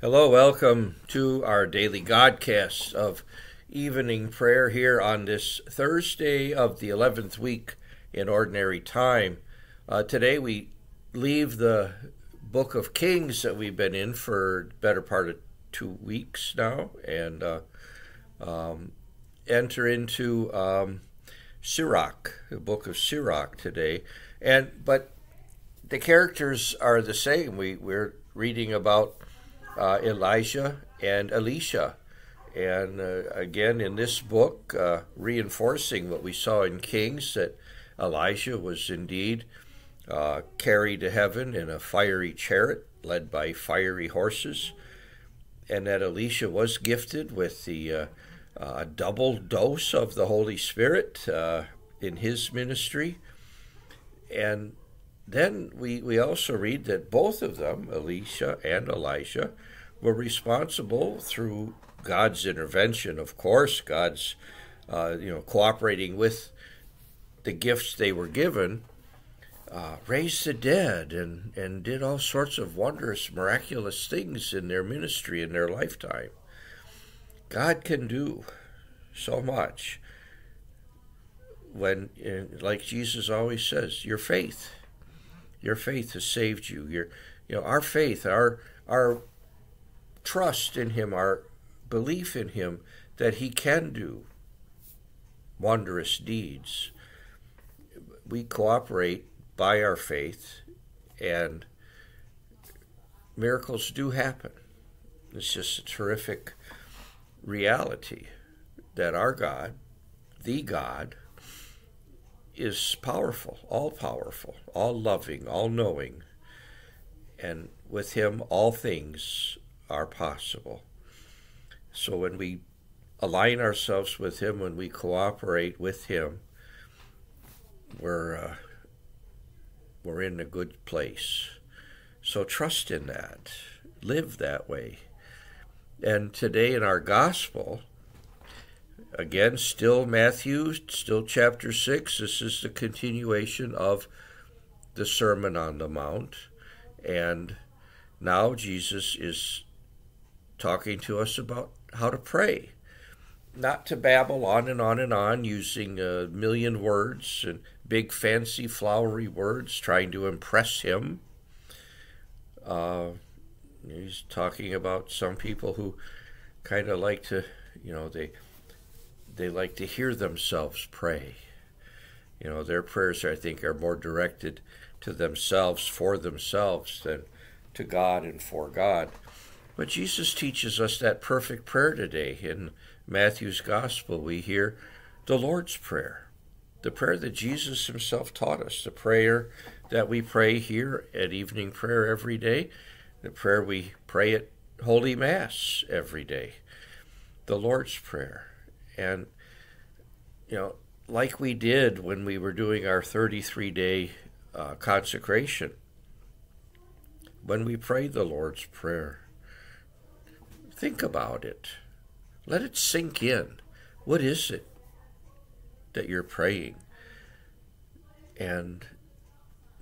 Hello, welcome to our daily Godcast of evening prayer here on this Thursday of the 11th week in Ordinary Time. Uh, today we leave the book of Kings that we've been in for better part of two weeks now and uh, um, enter into um, Sirach, the book of Sirach today. And but the characters are the same. We we're reading about uh, Elijah and Elisha. And uh, again, in this book, uh, reinforcing what we saw in Kings, that Elijah was indeed uh, carried to heaven in a fiery chariot led by fiery horses, and that Elisha was gifted with the uh, uh, double dose of the Holy Spirit in his ministry. And then we, we also read that both of them, Elisha and Elijah, were responsible through God's intervention, of course, God's uh, you know cooperating with the gifts they were given, uh, raised the dead and, and did all sorts of wondrous, miraculous things in their ministry in their lifetime. God can do so much when, like Jesus always says, your faith your faith has saved you. Your, you know, our faith, our our trust in Him, our belief in Him that He can do wondrous deeds. We cooperate by our faith, and miracles do happen. It's just a terrific reality that our God, the God, is powerful, all powerful, all loving, all knowing, and with Him all things are possible. So when we align ourselves with Him, when we cooperate with Him, we're uh, we're in a good place. So trust in that, live that way. And today in our gospel, Again, still Matthew, still chapter 6. This is the continuation of the Sermon on the Mount. And now Jesus is talking to us about how to pray. Not to babble on and on and on using a million words and big, fancy, flowery words, trying to impress him. Uh, he's talking about some people who kind of like to, you know, they they like to hear themselves pray. You know, their prayers, I think, are more directed to themselves, for themselves, than to God and for God. But Jesus teaches us that perfect prayer today. In Matthew's Gospel, we hear the Lord's Prayer, the prayer that Jesus himself taught us, the prayer that we pray here at evening prayer every day, the prayer we pray at Holy Mass every day, the Lord's Prayer. And, you know, like we did when we were doing our 33 day uh, consecration, when we prayed the Lord's Prayer, think about it. Let it sink in. What is it that you're praying? And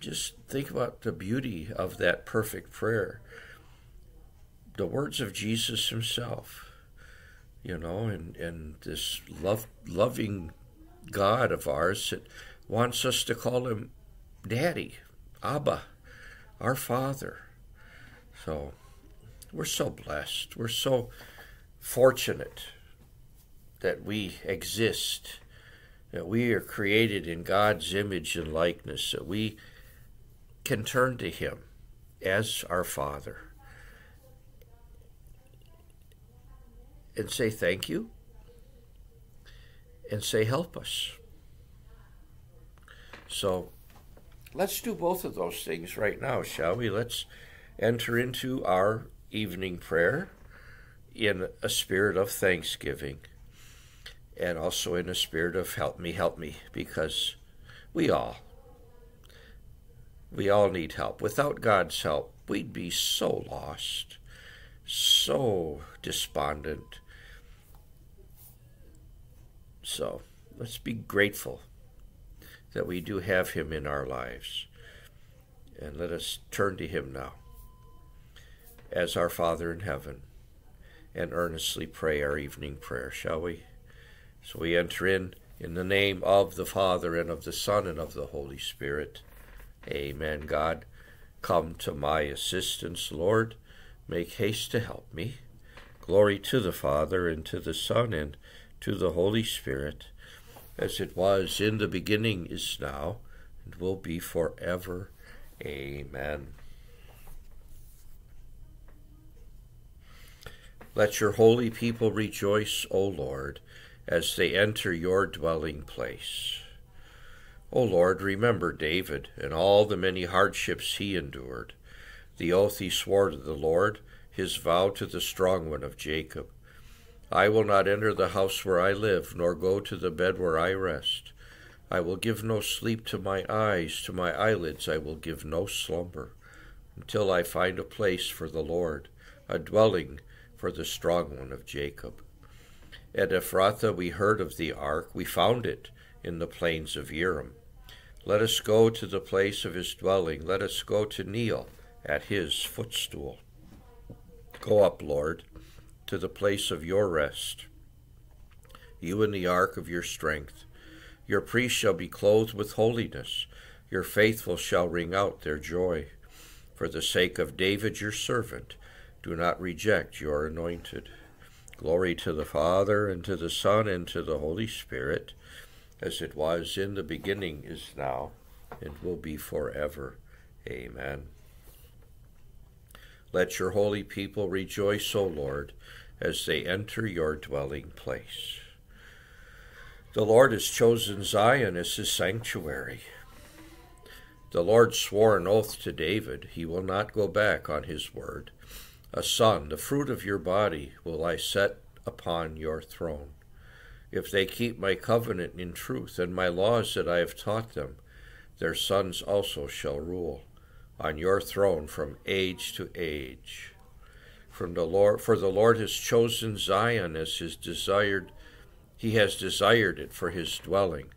just think about the beauty of that perfect prayer. The words of Jesus himself you know, and, and this love, loving God of ours that wants us to call him Daddy, Abba, our Father. So we're so blessed. We're so fortunate that we exist, that we are created in God's image and likeness, that we can turn to Him as our Father. And say thank you and say help us. So let's do both of those things right now, shall we? Let's enter into our evening prayer in a spirit of thanksgiving and also in a spirit of help me, help me, because we all, we all need help. Without God's help, we'd be so lost, so despondent so let's be grateful that we do have Him in our lives. And let us turn to Him now as our Father in heaven and earnestly pray our evening prayer, shall we? So we enter in in the name of the Father and of the Son and of the Holy Spirit. Amen. God, come to my assistance, Lord. Make haste to help me. Glory to the Father and to the Son and to the Holy Spirit, as it was in the beginning, is now, and will be forever. Amen. Let your holy people rejoice, O Lord, as they enter your dwelling place. O Lord, remember David and all the many hardships he endured, the oath he swore to the Lord, his vow to the strong one of Jacob. I will not enter the house where I live, nor go to the bed where I rest. I will give no sleep to my eyes, to my eyelids I will give no slumber, until I find a place for the Lord, a dwelling for the strong one of Jacob. At Ephrathah we heard of the ark, we found it in the plains of Yearim. Let us go to the place of his dwelling, let us go to kneel at his footstool. Go up, Lord, to the place of your rest, you in the ark of your strength. Your priests shall be clothed with holiness, your faithful shall ring out their joy. For the sake of David your servant, do not reject your anointed. Glory to the Father, and to the Son, and to the Holy Spirit, as it was in the beginning, is now, and will be forever. Amen. Let your holy people rejoice, O Lord, as they enter your dwelling place. The Lord has chosen Zion as his sanctuary. The Lord swore an oath to David, he will not go back on his word. A son, the fruit of your body, will I set upon your throne. If they keep my covenant in truth and my laws that I have taught them, their sons also shall rule on your throne from age to age. From the Lord, for the Lord has chosen Zion as his desired, he has desired it for his dwelling.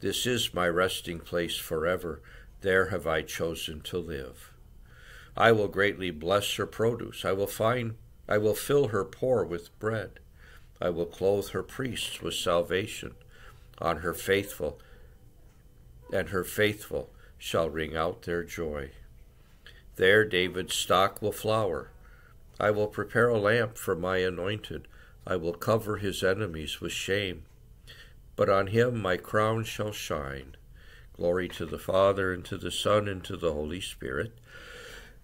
This is my resting place forever. There have I chosen to live. I will greatly bless her produce. I will find I will fill her poor with bread. I will clothe her priests with salvation. On her faithful and her faithful shall ring out their joy. There David's stock will flower. I will prepare a lamp for my anointed. I will cover his enemies with shame. But on him my crown shall shine. Glory to the Father, and to the Son, and to the Holy Spirit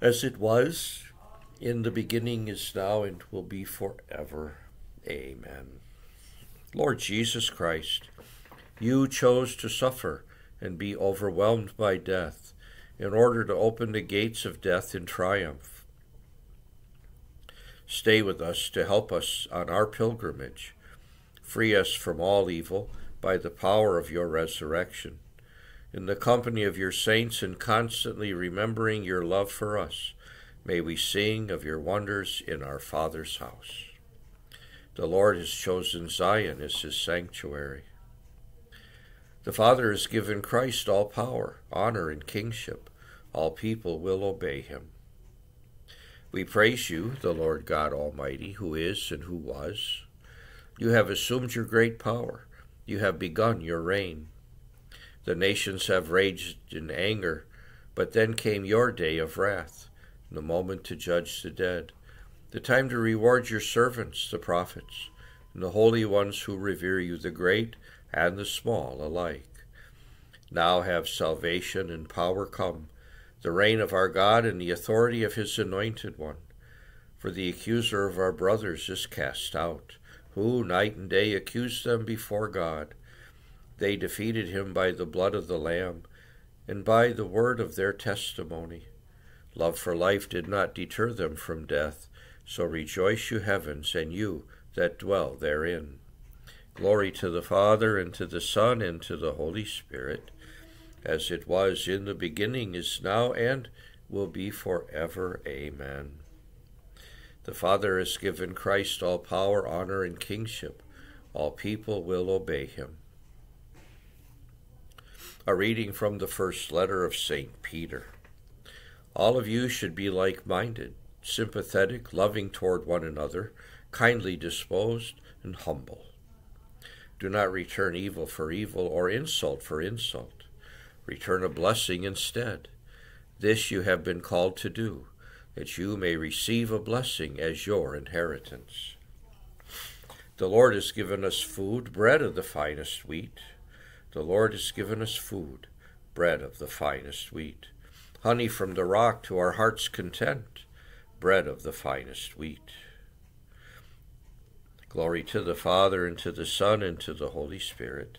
as it was in the beginning, is now, and will be forever. Amen. Lord Jesus Christ, you chose to suffer and be overwhelmed by death in order to open the gates of death in triumph. Stay with us to help us on our pilgrimage. Free us from all evil by the power of your resurrection in the company of your saints and constantly remembering your love for us, may we sing of your wonders in our Father's house. The Lord has chosen Zion as his sanctuary. The Father has given Christ all power, honor, and kingship. All people will obey him. We praise you, the Lord God Almighty, who is and who was. You have assumed your great power. You have begun your reign. The nations have raged in anger, but then came your day of wrath, the moment to judge the dead, the time to reward your servants, the prophets, and the holy ones who revere you, the great and the small alike. Now have salvation and power come, the reign of our God and the authority of his anointed one. For the accuser of our brothers is cast out, who night and day accused them before God. They defeated him by the blood of the Lamb and by the word of their testimony. Love for life did not deter them from death, so rejoice, you heavens, and you that dwell therein. Glory to the Father, and to the Son, and to the Holy Spirit, as it was in the beginning, is now, and will be forever. Amen. The Father has given Christ all power, honor, and kingship. All people will obey him. A reading from the first letter of St. Peter. All of you should be like minded, sympathetic, loving toward one another, kindly disposed, and humble. Do not return evil for evil or insult for insult. Return a blessing instead. This you have been called to do, that you may receive a blessing as your inheritance. The Lord has given us food, bread of the finest wheat. The Lord has given us food, bread of the finest wheat. Honey from the rock to our heart's content, bread of the finest wheat. Glory to the Father, and to the Son, and to the Holy Spirit.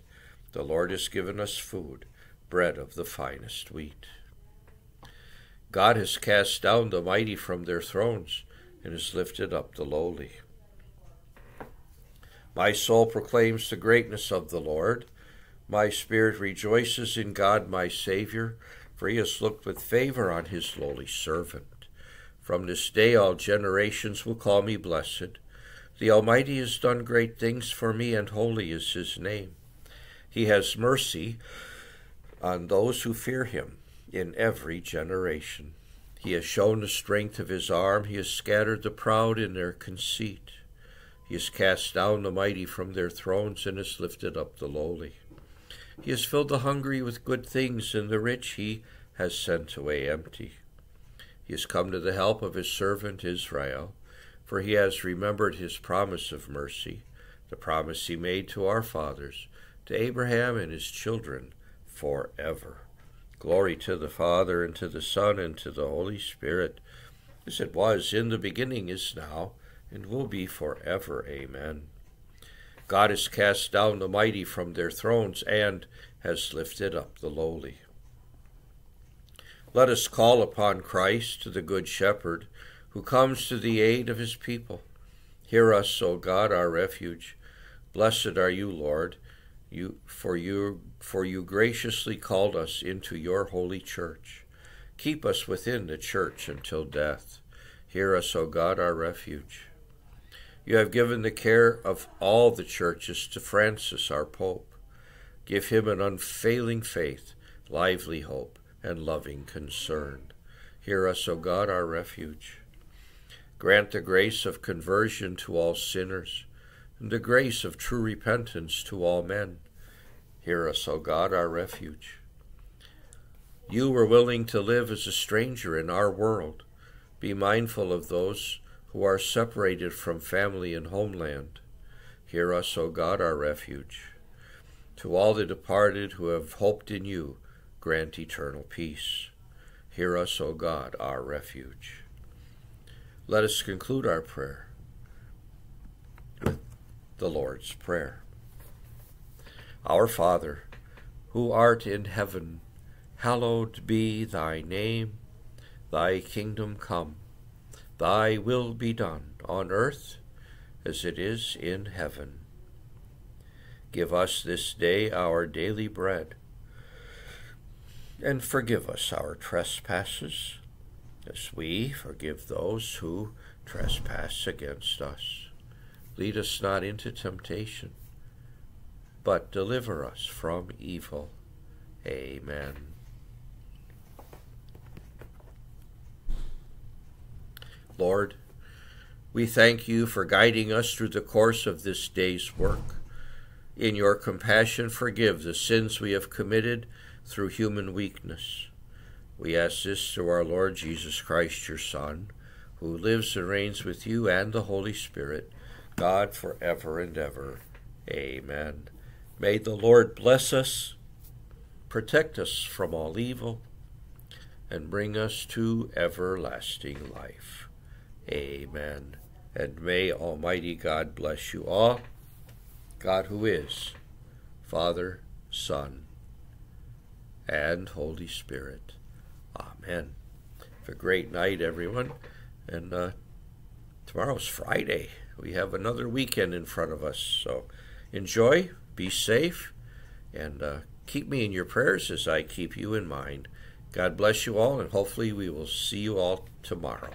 The Lord has given us food, bread of the finest wheat. God has cast down the mighty from their thrones, and has lifted up the lowly. My soul proclaims the greatness of the Lord. My spirit rejoices in God my Saviour, for he has looked with favor on his lowly servant. From this day all generations will call me blessed. The Almighty has done great things for me, and holy is his name. He has mercy on those who fear him in every generation. He has shown the strength of his arm, he has scattered the proud in their conceit. He has cast down the mighty from their thrones and has lifted up the lowly. He has filled the hungry with good things, and the rich he has sent away empty. He has come to the help of his servant Israel, for he has remembered his promise of mercy, the promise he made to our fathers, to Abraham and his children forever. Glory to the Father, and to the Son, and to the Holy Spirit, as it was in the beginning, is now, and will be forever. Amen. God has cast down the mighty from their thrones and has lifted up the lowly. Let us call upon Christ, the Good Shepherd, who comes to the aid of his people. Hear us, O God, our refuge. Blessed are you, Lord, you, for, you, for you graciously called us into your holy church. Keep us within the church until death. Hear us, O God, our refuge. You have given the care of all the churches to Francis, our Pope. Give him an unfailing faith, lively hope, and loving concern. Hear us, O God, our refuge. Grant the grace of conversion to all sinners, and the grace of true repentance to all men. Hear us, O God, our refuge. You were willing to live as a stranger in our world. Be mindful of those who are separated from family and homeland. Hear us, O God, our refuge. To all the departed who have hoped in you, grant eternal peace. Hear us, O God, our refuge. Let us conclude our prayer with the Lord's Prayer. Our Father, who art in heaven, hallowed be thy name. Thy kingdom come Thy will be done on earth as it is in heaven. Give us this day our daily bread, and forgive us our trespasses, as we forgive those who trespass against us. Lead us not into temptation, but deliver us from evil. Amen. Lord, we thank you for guiding us through the course of this day's work. In your compassion, forgive the sins we have committed through human weakness. We ask this through our Lord Jesus Christ, your Son, who lives and reigns with you and the Holy Spirit, God for ever and ever. Amen. May the Lord bless us, protect us from all evil, and bring us to everlasting life. Amen. And may Almighty God bless you all. God who is Father, Son, and Holy Spirit. Amen. Have a great night, everyone. And uh, tomorrow's Friday. We have another weekend in front of us. So enjoy, be safe, and uh, keep me in your prayers as I keep you in mind. God bless you all, and hopefully we will see you all tomorrow.